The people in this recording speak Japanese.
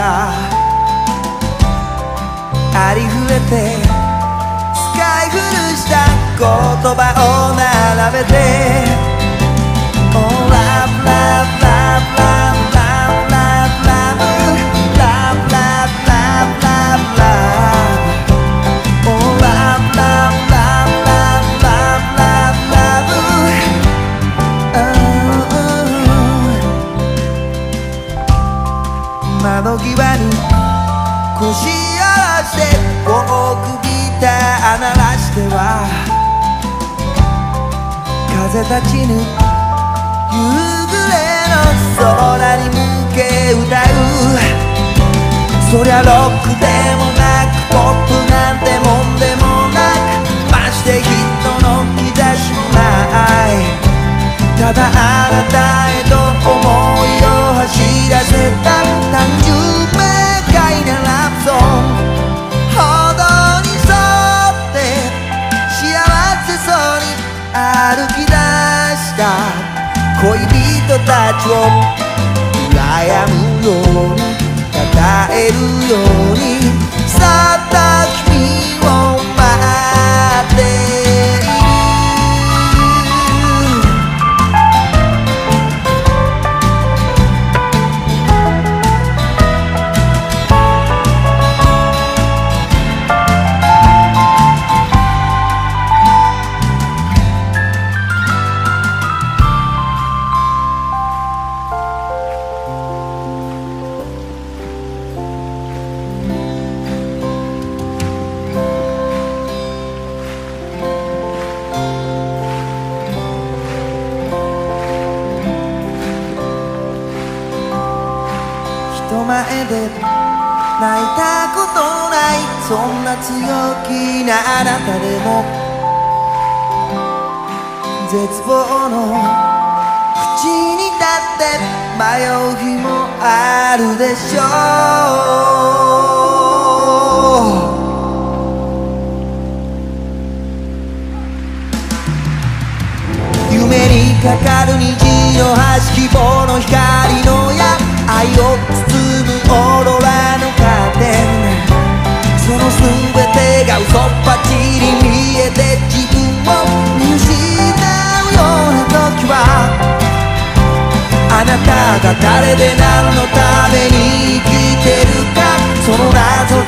たありふれて使い古した言葉を並べて腰合わせフォークギター鳴らしては風立ちぬ夕暮れの空に向け歌う。そりゃロックでもなくポップなんてもんでもなくまして人の兆しもない。ただあなたへ恋人たちを羨むよ人前で泣いたことないそんな強気なあなたでも絶望の淵に立って迷う日もあるでしょう夢にかかる虹の端希望たが誰で何のために生きてるかその謎